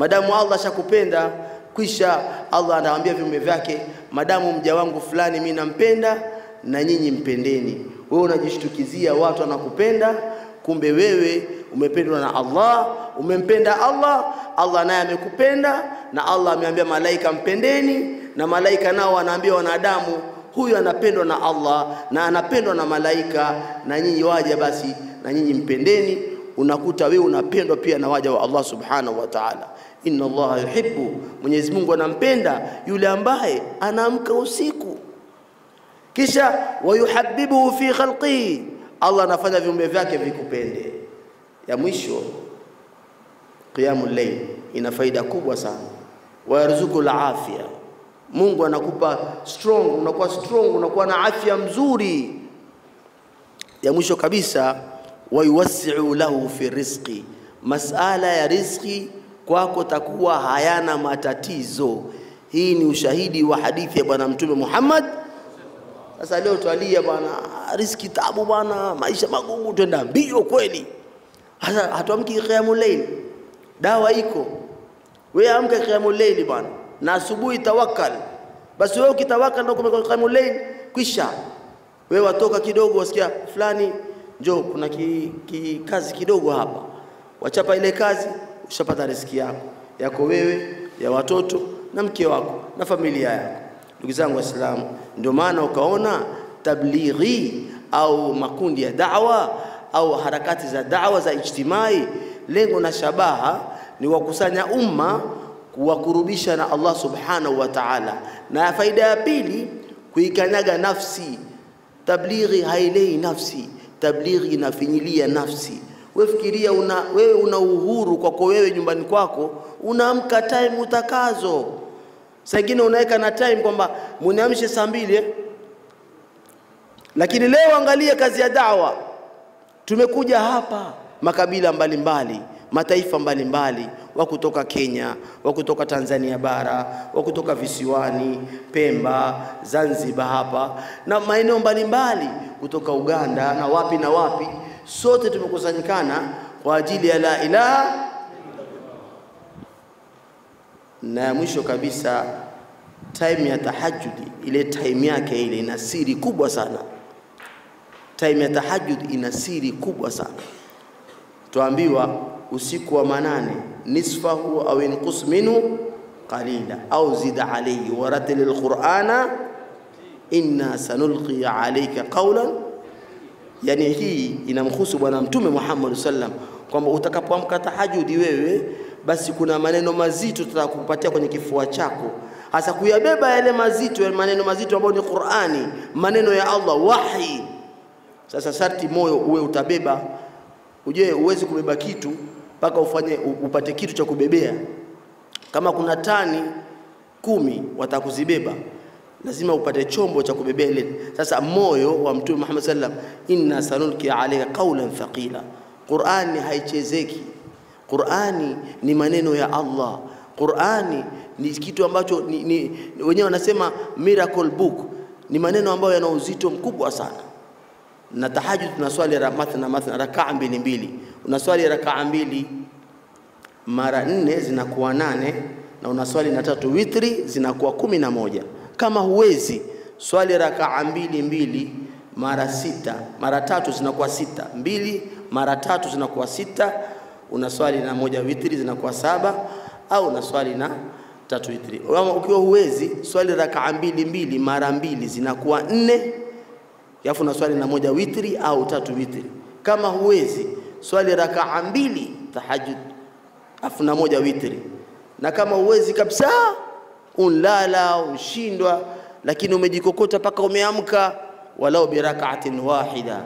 Madamu Allah shakupenda, kisha Allah anawaambia viumbe vyake, madamu mja wangu fulani mimi nampenda, na nyinyi mpendeni. Wewe unajishtukizia watu anakupenda kumbe wewe umependwa na Allah, umempenda Allah, Allah naye amekupenda, na Allah ameambia malaika mpendeni, na malaika nao wanaambia wanadamu huyu anapendwa na Allah na anapendwa na malaika, na nyinyi waja basi na nyinyi mpendeni. Unakuta wewe unapendwa pia na waja wa Allah subhanahu wa ta'ala. Inna Allaha yuhibbu, Mwenyezi Mungu anampenda yule ambaye anaamka usiku, kisha wayuhabibuhu fi khalqihi, Allah anafanya viumbe vyake vikupende. Ya mwisho qiyamul layl ina faida kubwa sana, wayarzuku afya Mungu anakupa strong, unakuwa strong, unakuwa na afya mzuri. Ya mwisho kabisa, wayuwasiu lahu fi rizqi, masala ya riziki kwako takuwa hayana matatizo. Hii ni ushahidi wa hadithi ya Bwana Mtume Muhammad. Sasa leo twalia bwana, riski tabu bwana, maisha magumu, twenda mbio kweli. Sasa hatuamki qiyamul layl, dawa iko, wewe amka qiyamul layl bwana na asubuhi tawakal Basi wewe ukitawakkal ndio kumekuwa qiyamul layl, kwisha wewe watoka kidogo, wasikia fulani, njoo kuna ki, ki, kazi kidogo hapa, wachapa ile kazi, ushapata riziki yako yako wewe, ya watoto na mke wako na familia yako. Ndugu zangu Waislamu, ndio maana ukaona tablighi au makundi ya da'wa au harakati za da'wa za ijtimai, lengo na shabaha ni wakusanya umma kuwakurubisha na Allah subhanahu wa ta'ala. Na faida ya pili kuikanyaga nafsi. Tablighi hailei nafsi, tablighi inafinyilia nafsi. Wewe fikiria, una, wewe una uhuru kwako wewe nyumbani kwako, unaamka time utakazo. Saa ingine unaweka na time kwamba muniamshe saa mbili eh? Lakini leo angalia kazi ya dawa, tumekuja hapa makabila mbalimbali mbali, mataifa mbalimbali wa kutoka Kenya, wa kutoka Tanzania bara, wa kutoka visiwani Pemba, Zanzibar hapa na maeneo mbalimbali kutoka Uganda na wapi na wapi, sote tumekusanyikana kwa ajili ya la ilaha. Na ya mwisho kabisa, time ya tahajudi ile time yake ile ina siri kubwa sana. Time ya tahajjud ina siri kubwa sana, tuambiwa usiku wa manane nisfahu au inqus minhu qalila au zid alayhi waratil alqur'ana inna sanulqi alayka qawlan. Yani hii inamhusu Bwana Mtume Muhammad sallam kwamba utakapoamka tahajudi wewe, basi kuna maneno mazito tutakupatia kwenye kifua chako, hasa kuyabeba yale mazito, yale maneno mazito ambayo ni Qur'ani, maneno ya Allah, wahi. Sasa sharti moyo uwe utabeba Ujue uwezi kubeba kitu mpaka ufanye upate kitu cha kubebea. Kama kuna tani kumi watakuzibeba, lazima upate chombo cha kubebea ile. Sasa moyo wa Mtume Muhammad sallam, inna sanulki alayka qawlan thaqila. Qur'ani haichezeki. Qur'ani ni maneno ya Allah. Qur'ani ni kitu ambacho ni, ni, wenyewe wanasema miracle book, ni maneno ambayo yana uzito mkubwa sana na tahajjud tunaswali mathna mathna rakaa mbili mbili, unaswali rakaa mbili mara nne zinakuwa nane, na unaswali na tatu witri zinakuwa kumi na moja. Kama huwezi swali rakaa mbili mbili mara sita, mara tatu zinakuwa sita, mbili mara tatu zinakuwa sita, una swali na moja witri zinakuwa saba, au una swali na tatu witri. Ukiwa huwezi swali rakaa mbili mbili mara mbili zinakuwa nne alafu una swali na moja witri au tatu witri. Kama huwezi swali rakaa mbili tahajjud afu na moja witri, na kama huwezi kabisa unlala ushindwa, lakini umejikokota mpaka umeamka, walau birakaatin wahida,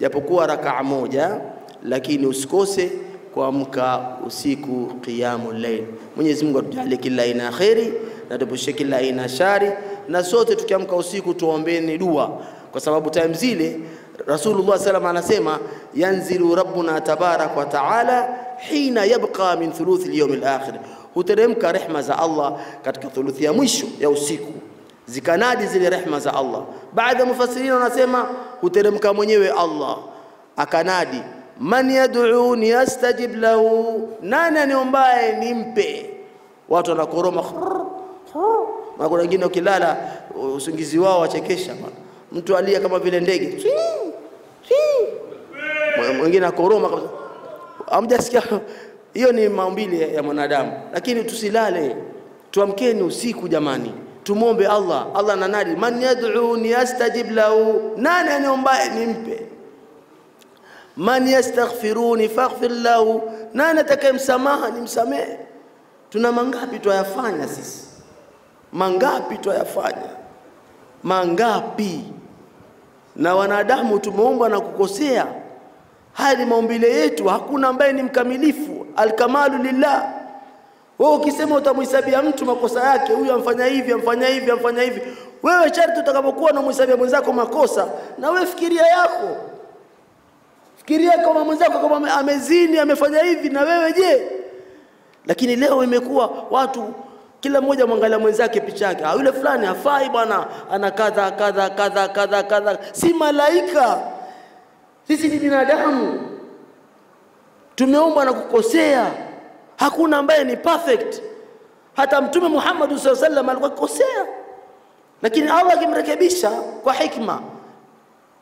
japokuwa rakaa moja, lakini usikose kuamka usiku qiyamul layl. Mwenyezi Mungu atujalie kila aina ya kheri na tuepushe kila aina ya shari, na sote tukiamka usiku tuombeni dua. Kwa sababu time zile Rasulullah sallam anasema yanzilu rabbuna tabarak wa taala hina yabqa min thuluthi al-yawm al-akhir, huteremka rehma za Allah katika thuluthi ya mwisho ya usiku, zikanadi zile rehma za Allah. Baadhi ya mufasirina wanasema huteremka mwenyewe Allah akanadi man yaduuni yastajib lahu, nani aniombaye nimpe? Watu wanakoroma na kuna wengine ukilala usingizi wao wachekesha mtu alia kama vile ndege, mwingine akoroma kabisa. Hiyo ni maumbile ya mwanadamu, lakini tusilale, tuamkeni usiku jamani, tumwombe Allah. Allah nanadi, man yad'uni yastajib lahu, nani aniombaye nimpe man yastaghfiruni faghfir lahu, nani atakaye msamaha nimsamehe. Tuna mangapi twayafanya sisi, mangapi twayafanya, mangapi? Na wanadamu tumeumbwa na kukosea. Haya ni maumbile yetu, hakuna ambaye ni mkamilifu. Alkamalu lillah. Wewe ukisema utamhesabia mtu makosa yake, huyu amfanya hivi amfanya hivi amfanya hivi, wewe sharti utakapokuwa unamhesabia mwenzako makosa, na wewe fikiria yako fikiria kama mwenzako kama amezini amefanya hivi na wewe je? Lakini leo imekuwa watu kila mmoja mwangalia mwenzake picha yake, ah, yule fulani hafai bwana, ana kadha kadha kadha kadha kadha. Si malaika, sisi ni binadamu, tumeumbwa na kukosea. Hakuna ambaye ni perfect. Hata Mtume Muhammad wasallam alikuwa akikosea, lakini Allah akimrekebisha kwa hikma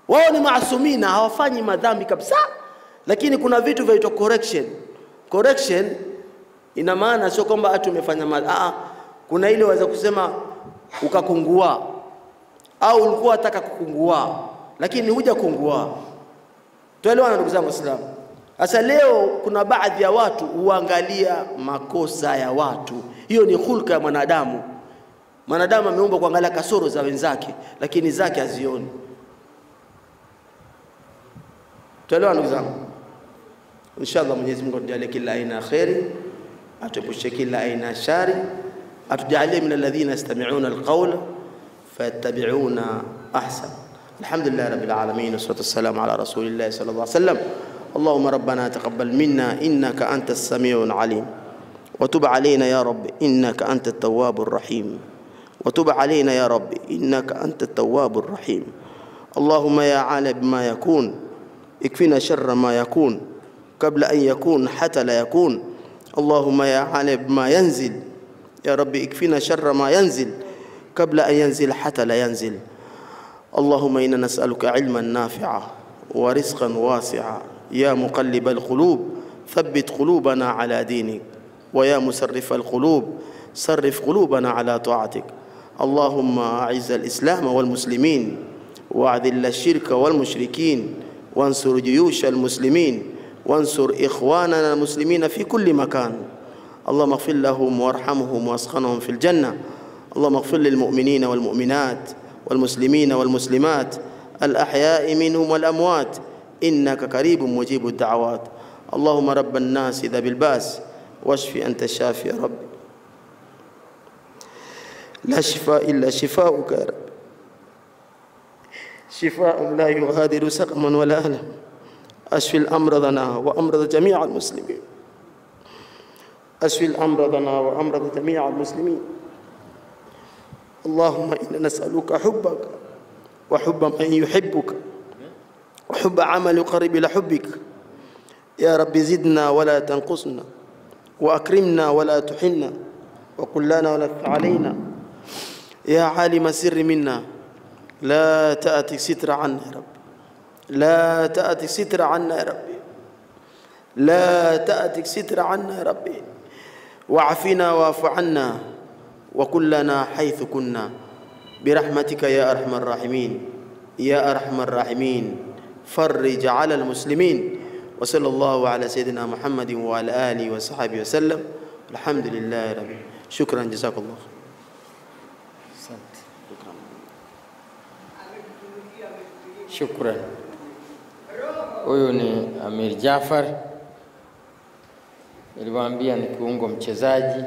wao ni maasumina, hawafanyi madhambi kabisa, lakini kuna vitu vyaitwa correction. Correction ina maana sio kwamba ati umefanya madhambi. Ah, kuna ile waweza kusema ukakungua au ulikuwa unataka kukungua, lakini huja kungua. Tuelewana ndugu zangu Waislamu. Sasa leo kuna baadhi ya watu huangalia makosa ya watu, hiyo ni hulka ya mwanadamu. Mwanadamu ameumbwa kuangalia kasoro za wenzake, lakini zake hazioni. Tuelewa ndugu zangu, inshallah Mwenyezi Mungu atujalie kila aina ya kheri, atuepushe kila aina ya shari, atujalie min alladhina yastami'una alqawla fayattabi'una ahsan. Alhamdulillah rabbil alamin wassalatu wassalamu ala rasulillah sallallahu alaihi wasallam. اللهم ربنا تقبل منا إنك أنت السميع العليم. وتب علينا يا رب إنك أنت التواب الرحيم. وتب علينا يا رب إنك أنت التواب الرحيم. اللهم يا عالم بما يكون اكفنا شر ما يكون قبل أن يكون حتى لا يكون. اللهم يا عالم بما ينزل يا رب اكفنا شر ما ينزل قبل أن ينزل حتى لا ينزل. اللهم إنا نسألك علما نافعا ورزقا واسعا. يا مقلب القلوب ثبت قلوبنا على دينك. ويا مسرف القلوب صرف قلوبنا على طاعتك. اللهم أعز الإسلام والمسلمين وأذل الشرك والمشركين وانصر جيوش المسلمين وانصر إخواننا المسلمين في كل مكان. اللهم اغفر لهم وارحمهم وأسخنهم في الجنة. اللهم اغفر للمؤمنين والمؤمنات والمسلمين والمسلمات الأحياء منهم والأموات إنك قريب مجيب الدعوات. اللهم رب الناس ذا بالباس واشف أنت الشافي يا رب. لا شفاء إلا شفاؤك يا رب. شفاء لا يغادر سقما ولا ألم. أشفي الأمرضنا وأمرض جميع المسلمين. أشفي الأمرضنا وأمرض جميع المسلمين. اللهم إنا نسألك حبك وحب من يحبك. وحب عمل يقرب إلى حبك. يا رب زدنا ولا تنقصنا وأكرمنا ولا تحنا وقل لنا ولا علينا. يا عالم السر منا لا تأتي ستر عنا يا رب. لا تأتي ستر عنا يا ربي. لا تأتي ستر عنا يا ربي. وعفنا واعف عنا وكلنا حيث كنا. برحمتك يا أرحم الراحمين يا أرحم الراحمين. فرج على المسلمين. وصلى الله على سيدنا محمد وعلى آله وصحبه وسلم. الحمد لله رب شكرا. جزاك الله Shukran. Huyu ni Amir Jafar, niliwaambia ni kiungo mchezaji.